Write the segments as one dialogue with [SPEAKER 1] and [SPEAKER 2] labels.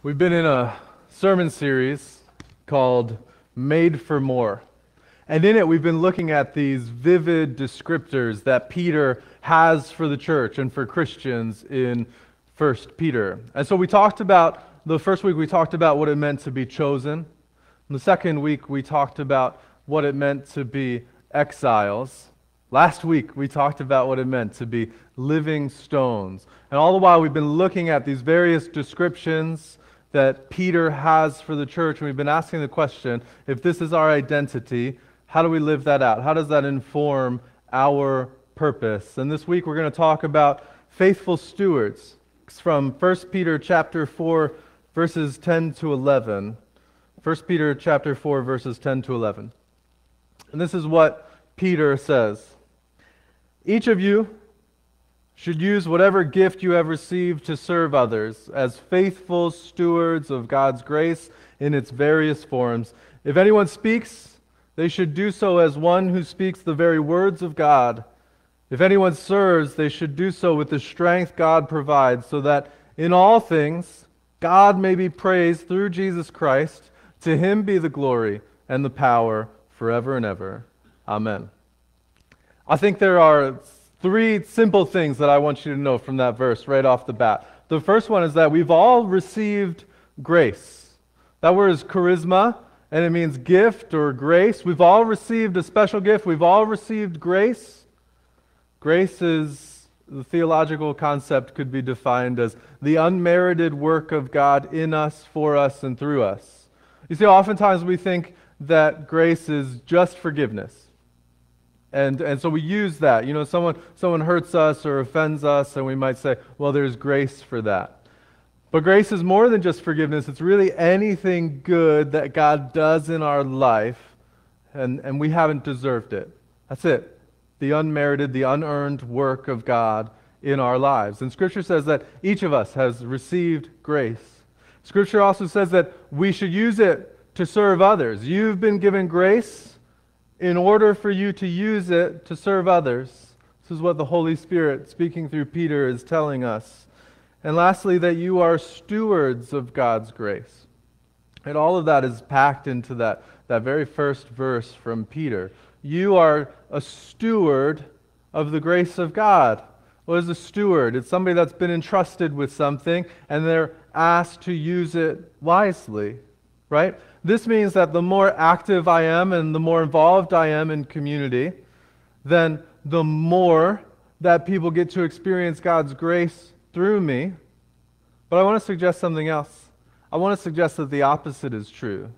[SPEAKER 1] We've been in a sermon series called Made for More. And in it, we've been looking at these vivid descriptors that Peter has for the church and for Christians in 1 Peter. And so we talked about, the first week, we talked about what it meant to be chosen. The second week, we talked about what it meant to be exiles. Last week, we talked about what it meant to be living stones. And all the while, we've been looking at these various descriptions that Peter has for the church. And we've been asking the question if this is our identity, how do we live that out? How does that inform our purpose? And this week we're going to talk about faithful stewards it's from 1 Peter chapter 4 verses 10 to 11. 1 Peter chapter 4 verses 10 to 11. And this is what Peter says. Each of you should use whatever gift you have received to serve others as faithful stewards of God's grace in its various forms. If anyone speaks, they should do so as one who speaks the very words of God. If anyone serves, they should do so with the strength God provides, so that in all things God may be praised through Jesus Christ. To him be the glory and the power forever and ever. Amen. I think there are three simple things that I want you to know from that verse right off the bat. The first one is that we've all received grace. That word is charisma, and it means gift or grace. We've all received a special gift. We've all received grace. Grace is the theological concept could be defined as the unmerited work of God in us, for us, and through us. You see, oftentimes we think that grace is just forgiveness. And, and so we use that. You know, someone, someone hurts us or offends us, and we might say, well, there's grace for that. But grace is more than just forgiveness. It's really anything good that God does in our life, and, and we haven't deserved it. That's it. The unmerited, the unearned work of God in our lives. And Scripture says that each of us has received grace. Scripture also says that we should use it to serve others. You've been given grace in order for you to use it to serve others. This is what the Holy Spirit, speaking through Peter, is telling us. And lastly, that you are stewards of God's grace. And all of that is packed into that, that very first verse from Peter. You are a steward of the grace of God. What is a steward? It's somebody that's been entrusted with something and they're asked to use it wisely, right? This means that the more active I am and the more involved I am in community, then the more that people get to experience God's grace through me. But I want to suggest something else. I want to suggest that the opposite is true.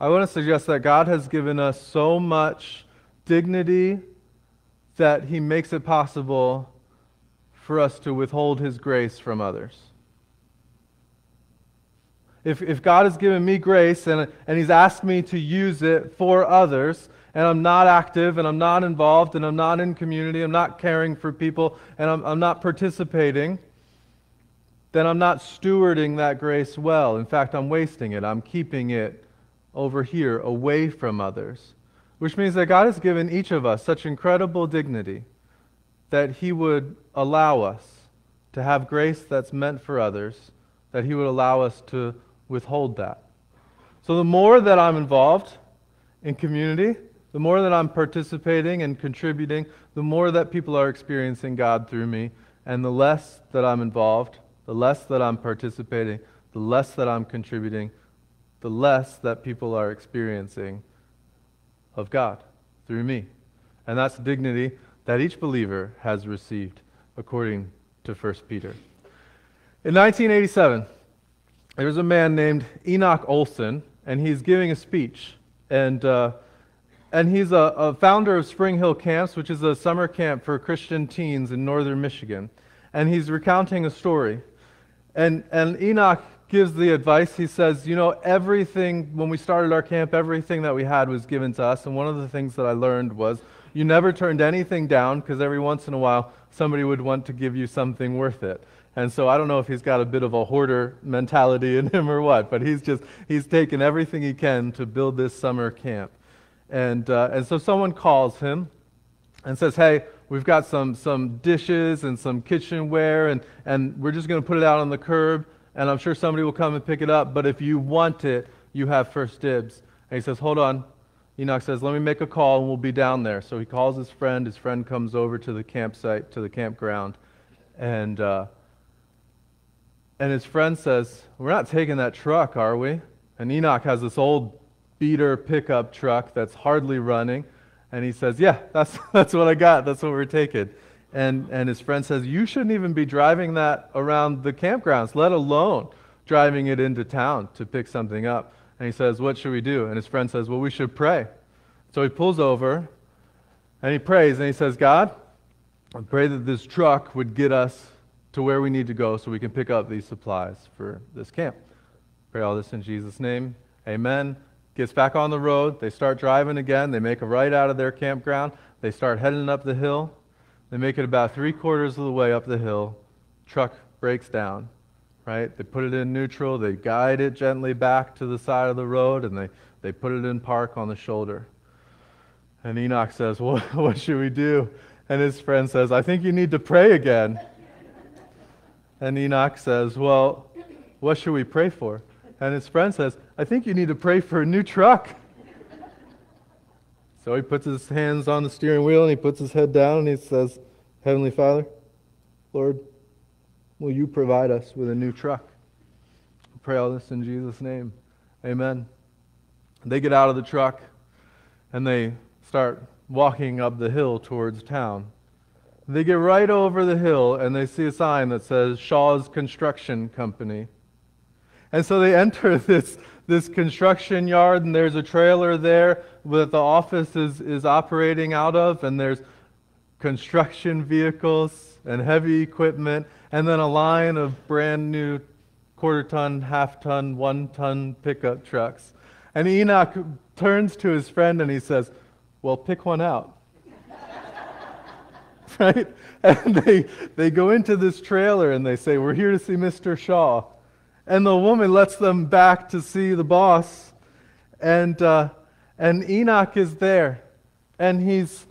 [SPEAKER 1] I want to suggest that God has given us so much dignity that He makes it possible for us to withhold His grace from others if, if God has given me grace and, and He's asked me to use it for others, and I'm not active and I'm not involved and I'm not in community, I'm not caring for people, and I'm, I'm not participating, then I'm not stewarding that grace well. In fact, I'm wasting it. I'm keeping it over here, away from others. Which means that God has given each of us such incredible dignity that He would allow us to have grace that's meant for others, that He would allow us to withhold that. So the more that I'm involved in community, the more that I'm participating and contributing, the more that people are experiencing God through me. And the less that I'm involved, the less that I'm participating, the less that I'm contributing, the less that people are experiencing of God through me. And that's dignity that each believer has received according to 1 Peter. In 1987, there's a man named Enoch Olson, and he's giving a speech. And, uh, and he's a, a, founder of Spring Hill Camps, which is a summer camp for Christian teens in northern Michigan. And he's recounting a story. And, and Enoch gives the advice. He says, You know, everything, when we started our camp, everything that we had was given to us. And one of the things that I learned was you never turned anything down because every once in a while somebody would want to give you something worth it. And so I don't know if he's got a bit of a hoarder mentality in him or what, but he's just, he's taken everything he can to build this summer camp. And, uh, and so someone calls him and says, hey, we've got some, some dishes and some kitchenware, and, and we're just going to put it out on the curb, and I'm sure somebody will come and pick it up, but if you want it, you have first dibs. And he says, Hold on. Enoch says, Let me make a call and we'll be down there. So he calls his friend. His friend comes over to the campsite, to the campground. And, uh, and his friend says, We're not taking that truck, are we? And Enoch has this old beater pickup truck that's hardly running. And he says, Yeah, that's, that's what I got. That's what we're taking. And, and his friend says, You shouldn't even be driving that around the campgrounds, let alone driving it into town to pick something up. And he says, What should we do? And his friend says, Well, we should pray. So he pulls over and he prays and he says, God, I pray that this truck would get us to where we need to go so we can pick up these supplies for this camp. Pray all this in Jesus' name. Amen. Gets back on the road. They start driving again. They make a right out of their campground. They start heading up the hill. They make it about three quarters of the way up the hill. Truck breaks down, right? They put it in neutral. They guide it gently back to the side of the road, and they, they put it in park on the shoulder. And Enoch says, well, What should we do? And his friend says, I think you need to pray again. And Enoch says, Well, what should we pray for? And his friend says, I think you need to pray for a new truck. So he puts his hands on the steering wheel and he puts his head down and he says, Heavenly Father, Lord, will you provide us with a new truck? Pray all this in Jesus' name. Amen. They get out of the truck and they start walking up the hill towards town. They get right over the hill and they see a sign that says Shaw's Construction Company. And so they enter this this construction yard, and there's a trailer there that the office is, is operating out of, and there's construction vehicles and heavy equipment, and then a line of brand new quarter ton, half ton, one ton pickup trucks. And Enoch turns to his friend and he says, Well, pick one out. right? And they, they go into this trailer and they say, We're here to see Mr. Shaw and the woman lets them back to see the boss. And, uh, and Enoch is there, and he's,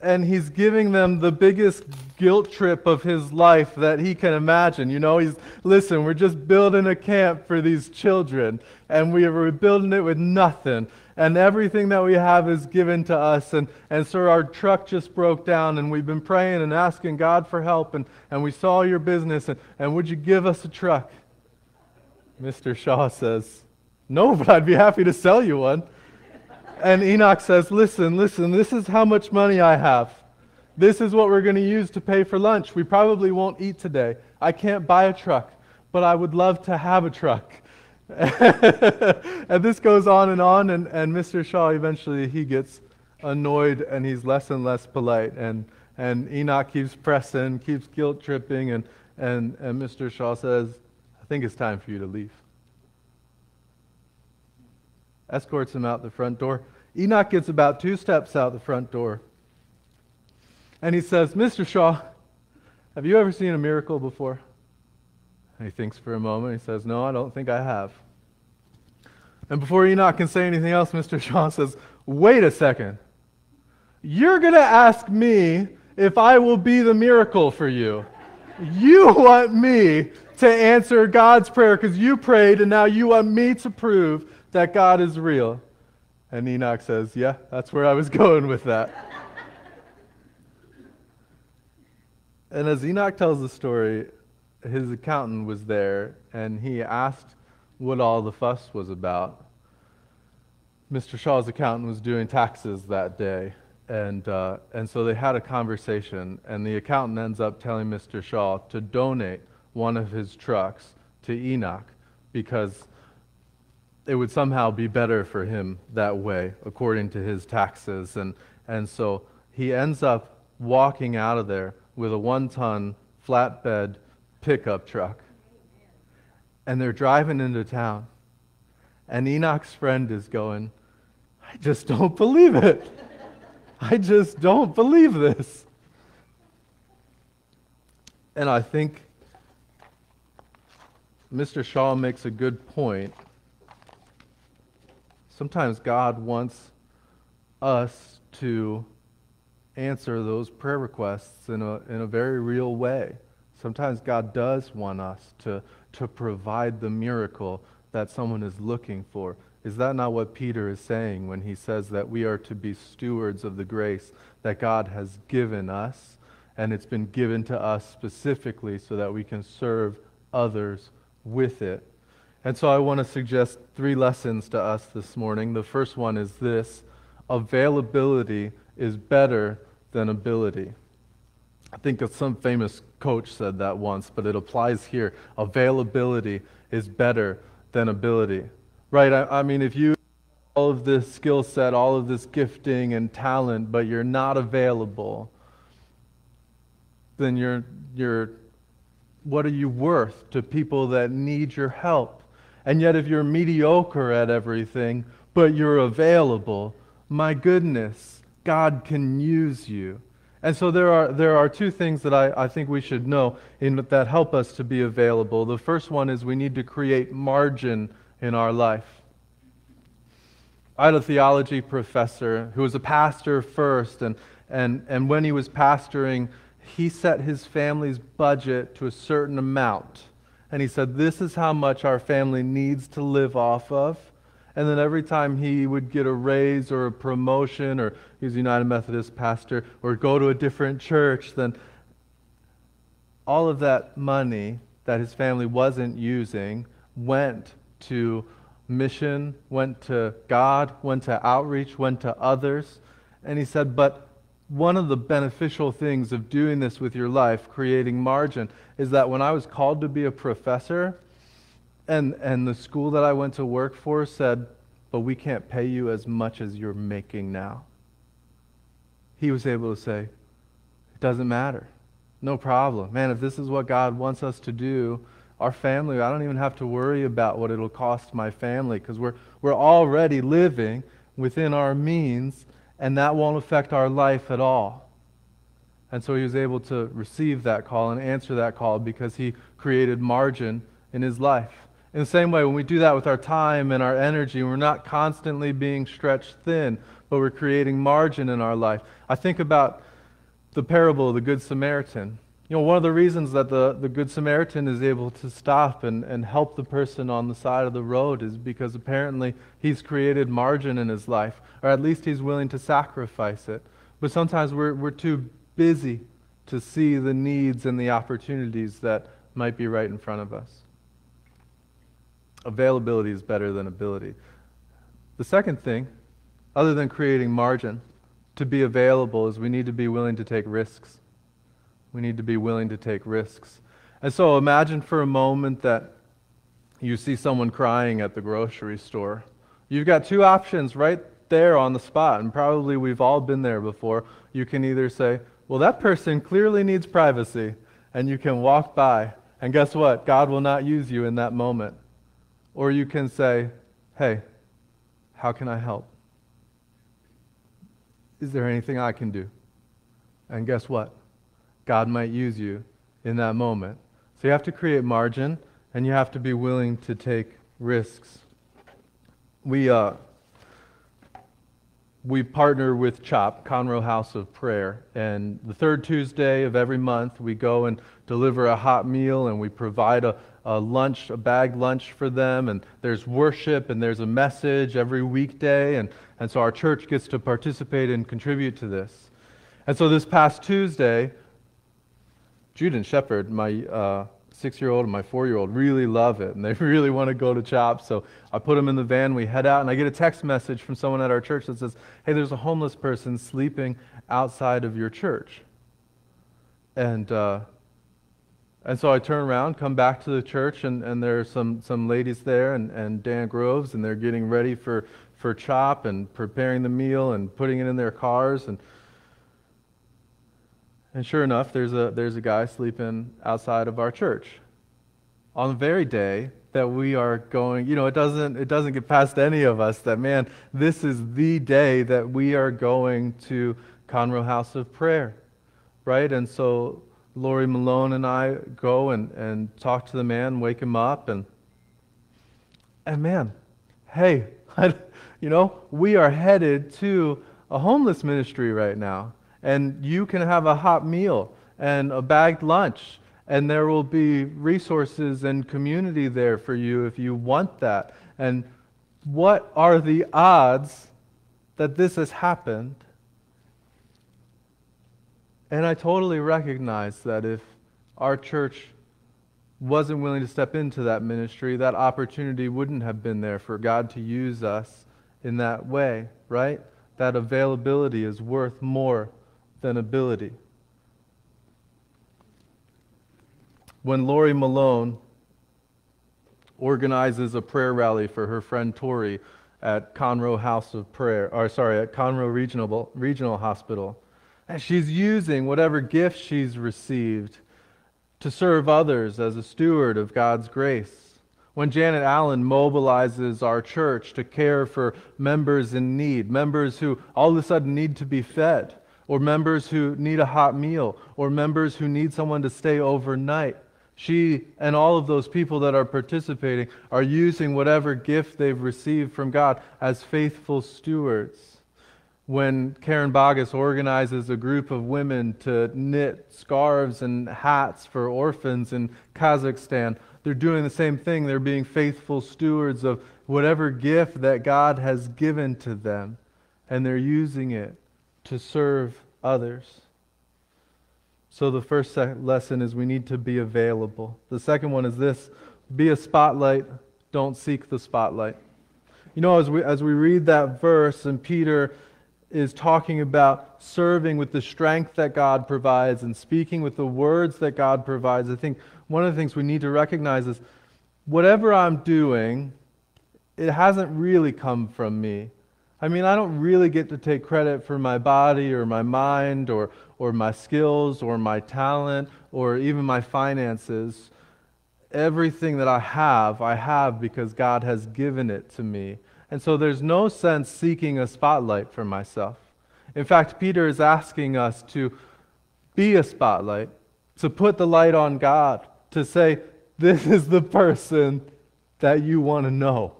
[SPEAKER 1] and he's giving them the biggest guilt trip of his life that he can imagine. You know, he's, listen, we're just building a camp for these children, and we are building it with nothing. And everything that we have is given to us. And, and so our truck just broke down, and we've been praying and asking God for help, and, and we saw your business, and, and would you give us a truck? Mr. Shaw says, No, but I'd be happy to sell you one. And Enoch says, Listen, listen, this is how much money I have. This is what we're going to use to pay for lunch. We probably won't eat today. I can't buy a truck, but I would love to have a truck. and this goes on and on, and, and Mr. Shaw eventually he gets annoyed and he's less and less polite. And, and Enoch keeps pressing, keeps guilt tripping, and, and, and Mr. Shaw says, I think it's time for you to leave. Escorts him out the front door. Enoch gets about two steps out the front door. And he says, Mr. Shaw, have you ever seen a miracle before? And he thinks for a moment. He says, No, I don't think I have. And before Enoch can say anything else, Mr. Shaw says, Wait a second. You're going to ask me if I will be the miracle for you. You want me to answer God's prayer because you prayed and now you want me to prove that God is real. And Enoch says, Yeah, that's where I was going with that. and as Enoch tells the story, his accountant was there and he asked what all the fuss was about. Mr. Shaw's accountant was doing taxes that day. And, uh, and so they had a conversation, and the accountant ends up telling Mr. Shaw to donate one of his trucks to Enoch because it would somehow be better for him that way, according to his taxes. And, and so he ends up walking out of there with a one ton flatbed pickup truck. And they're driving into town. And Enoch's friend is going, I just don't believe it. I just don't believe this. And I think Mr. Shaw makes a good point. Sometimes God wants us to answer those prayer requests in a, in a very real way. Sometimes God does want us to, to provide the miracle that someone is looking for. Is that not what Peter is saying when he says that we are to be stewards of the grace that God has given us? And it's been given to us specifically so that we can serve others with it. And so I want to suggest three lessons to us this morning. The first one is this availability is better than ability. I think of some famous coach said that once, but it applies here. Availability is better than ability. Right? I, I mean, if you all of this skill set, all of this gifting and talent, but you're not available, then you're, you're what are you worth to people that need your help? And yet, if you're mediocre at everything, but you're available, my goodness, God can use you. And so there are, there are two things that I, I think we should know in, that help us to be available. The first one is we need to create margin in our life. I had a theology professor who was a pastor first, and, and, and when he was pastoring, he set his family's budget to a certain amount. And he said, This is how much our family needs to live off of. And then every time he would get a raise or a promotion, or he's a United Methodist pastor, or go to a different church, then all of that money that his family wasn't using went to mission, went to God, went to outreach, went to others. And he said, But one of the beneficial things of doing this with your life, creating margin, is that when I was called to be a professor, and, and the school that I went to work for said, but we can't pay you as much as you're making now. He was able to say, it doesn't matter. No problem. Man, if this is what God wants us to do, our family, I don't even have to worry about what it'll cost my family because we're, we're already living within our means and that won't affect our life at all. And so he was able to receive that call and answer that call because he created margin in his life. In the same way, when we do that with our time and our energy, we're not constantly being stretched thin, but we're creating margin in our life. I think about the parable of the Good Samaritan. You know, one of the reasons that the, the Good Samaritan is able to stop and, and help the person on the side of the road is because apparently he's created margin in his life, or at least he's willing to sacrifice it. But sometimes we're, we're too busy to see the needs and the opportunities that might be right in front of us. Availability is better than ability. The second thing, other than creating margin, to be available is we need to be willing to take risks. We need to be willing to take risks. And so imagine for a moment that you see someone crying at the grocery store. You've got two options right there on the spot, and probably we've all been there before. You can either say, Well, that person clearly needs privacy, and you can walk by, and guess what? God will not use you in that moment. Or you can say, Hey, how can I help? Is there anything I can do? And guess what? God might use you in that moment. So you have to create margin and you have to be willing to take risks. We, uh, we partner with CHOP, Conroe House of Prayer, and the third Tuesday of every month we go and deliver a hot meal and we provide a, a lunch, a bag lunch for them, and there's worship and there's a message every weekday, and, and so our church gets to participate and contribute to this. And so this past Tuesday, Jude and Shepard, my uh, six year old and my four year old, really love it and they really want to go to CHOP. So I put them in the van, we head out, and I get a text message from someone at our church that says, Hey, there's a homeless person sleeping outside of your church. And, uh, and so I turn around, come back to the church, and, and there are some, some ladies there and, and Dan Groves, and they're getting ready for, for CHOP and preparing the meal and putting it in their cars. And and sure enough, there's a, there's a guy sleeping outside of our church. On the very day that we are going, you know, it doesn't, it doesn't get past any of us that, man, this is the day that we are going to Conroe House of Prayer, right? And so Lori Malone and I go and, and talk to the man, wake him up, and, and man, hey, I, you know, we are headed to a homeless ministry right now and you can have a hot meal and a bagged lunch And there will be resources and community there for you if you want that. And what are the odds that this has happened? And I totally recognize that if our church wasn't willing to step into that ministry, that opportunity wouldn't have been there for God to use us in that way, right? That availability is worth more than ability. When Lori Malone organizes a prayer rally for her friend Tori at Conroe House of Prayer, or sorry, at Conroe Regional, Regional Hospital, and she's using whatever gift she's received to serve others as a steward of God's grace. When Janet Allen mobilizes our church to care for members in need, members who all of a sudden need to be fed, or members who need a hot meal, or members who need someone to stay overnight, she and all of those people that are participating are using whatever gift they've received from God as faithful stewards when Karen Bogus organizes a group of women to knit scarves and hats for orphans in Kazakhstan, they're doing the same thing. They're being faithful stewards of whatever gift that God has given to them, and they're using it to serve others. So, the first lesson is we need to be available. The second one is this be a spotlight, don't seek the spotlight. You know, as we, as we read that verse, and Peter is talking about serving with the strength that God provides and speaking with the words that God provides. I think one of the things we need to recognize is whatever I'm doing, it hasn't really come from me. I mean, I don't really get to take credit for my body or my mind or, or my skills or my talent or even my finances. Everything that I have, I have because God has given it to me. And so there's no sense seeking a spotlight for myself. In fact, Peter is asking us to be a spotlight, to put the light on God, to say, This is the person that you want to know.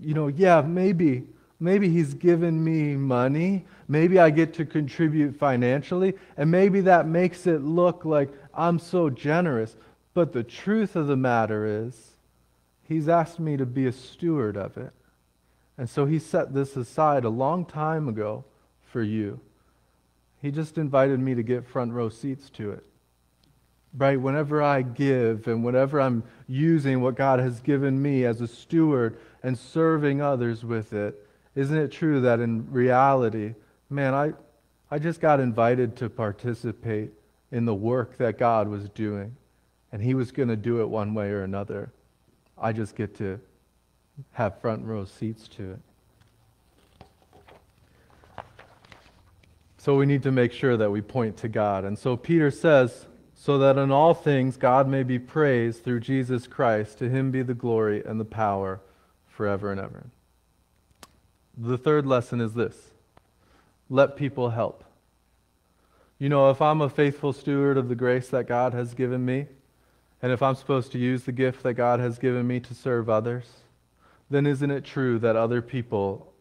[SPEAKER 1] You know, yeah, maybe, maybe he's given me money. Maybe I get to contribute financially. And maybe that makes it look like I'm so generous. But the truth of the matter is, He's asked me to be a steward of it. And so he set this aside a long time ago for you. He just invited me to get front row seats to it. Right? Whenever I give and whenever I'm using what God has given me as a steward and serving others with it, isn't it true that in reality, man, I, I just got invited to participate in the work that God was doing, and He was going to do it one way or another. I just get to have front row seats to it. So we need to make sure that we point to God. And so Peter says, so that in all things God may be praised through Jesus Christ, to him be the glory and the power forever and ever. The third lesson is this let people help. You know, if I'm a faithful steward of the grace that God has given me, and if I'm supposed to use the gift that God has given me to serve others, then isn't it true that other people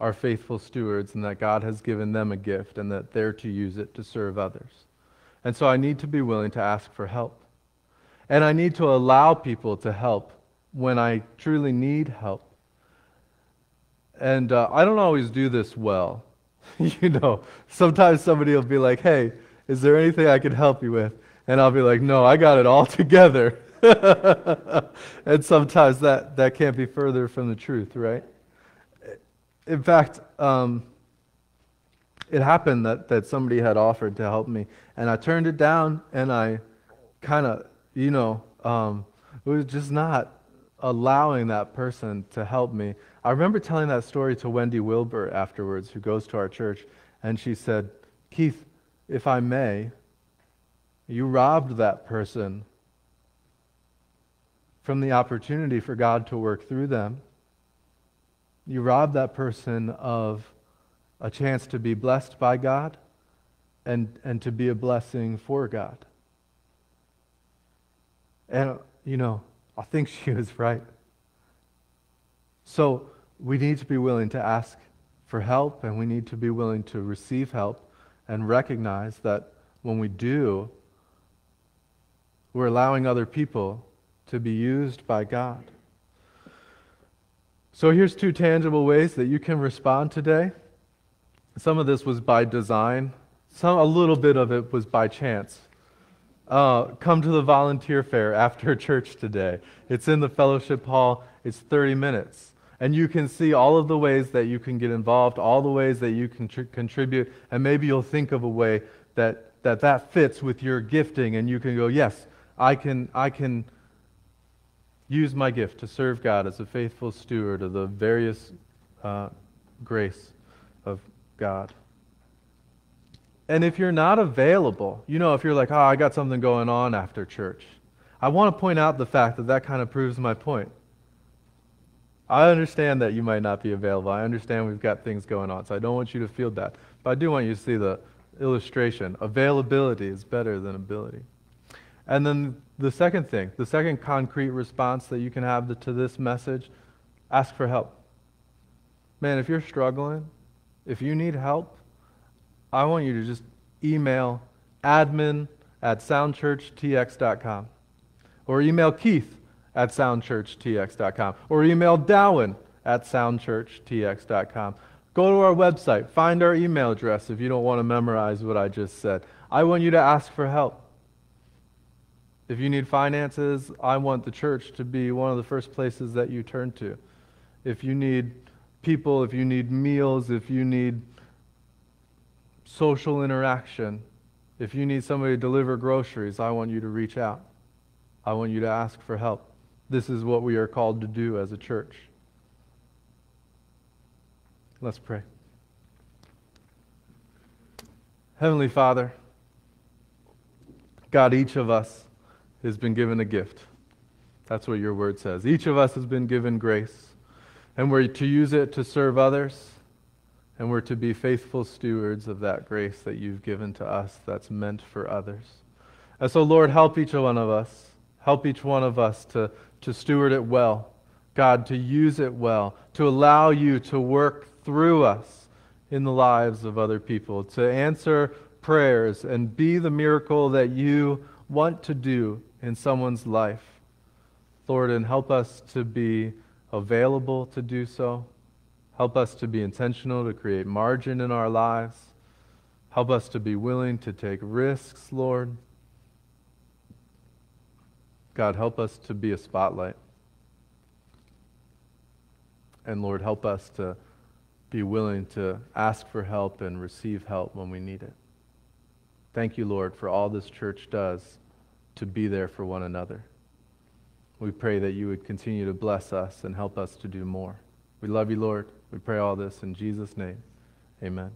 [SPEAKER 1] are faithful stewards and that God has given them a gift and that they're to use it to serve others? And so I need to be willing to ask for help. And I need to allow people to help when I truly need help. And uh, I don't always do this well. you know, sometimes somebody will be like, hey, is there anything I can help you with? And I'll be like, no, I got it all together. and sometimes that, that can't be further from the truth, right? In fact, um, it happened that, that somebody had offered to help me, and I turned it down, and I kind of, you know, um, was just not allowing that person to help me. I remember telling that story to Wendy Wilbur afterwards, who goes to our church, and she said, Keith, if I may, you robbed that person from the opportunity for God to work through them. You robbed that person of a chance to be blessed by God and, and to be a blessing for God. And, you know, I think she was right. So we need to be willing to ask for help and we need to be willing to receive help and recognize that when we do, we're allowing other people to be used by God. So here's two tangible ways that you can respond today. Some of this was by design, some a little bit of it was by chance. Uh, come to the volunteer fair after church today. It's in the fellowship hall. It's 30 minutes. And you can see all of the ways that you can get involved, all the ways that you can tr- contribute, and maybe you'll think of a way that, that that fits with your gifting, and you can go, yes, I can, I can use my gift to serve God as a faithful steward of the various uh, grace of God. And if you're not available, you know, if you're like, oh, I got something going on after church, I want to point out the fact that that kind of proves my point. I understand that you might not be available. I understand we've got things going on, so I don't want you to feel that. But I do want you to see the illustration. Availability is better than ability. And then the second thing, the second concrete response that you can have to this message, ask for help. Man, if you're struggling, if you need help, I want you to just email admin at soundchurchtx.com or email Keith at soundchurchtx.com or email Dowen at soundchurchtx.com. Go to our website, find our email address if you don't want to memorize what I just said. I want you to ask for help. If you need finances, I want the church to be one of the first places that you turn to. If you need people, if you need meals, if you need social interaction, if you need somebody to deliver groceries, I want you to reach out. I want you to ask for help. This is what we are called to do as a church. Let's pray. Heavenly Father, God, each of us has been given a gift. That's what your word says. Each of us has been given grace, and we're to use it to serve others, and we're to be faithful stewards of that grace that you've given to us that's meant for others. And so, Lord, help each one of us. Help each one of us to to steward it well. God, to use it well, to allow you to work through us in the lives of other people, to answer prayers and be the miracle that you want to do in someone's life. Lord, and help us to be available to do so. Help us to be intentional to create margin in our lives. Help us to be willing to take risks, Lord. God, help us to be a spotlight. And Lord, help us to be willing to ask for help and receive help when we need it. Thank you, Lord, for all this church does to be there for one another. We pray that you would continue to bless us and help us to do more. We love you, Lord. We pray all this in Jesus' name. Amen.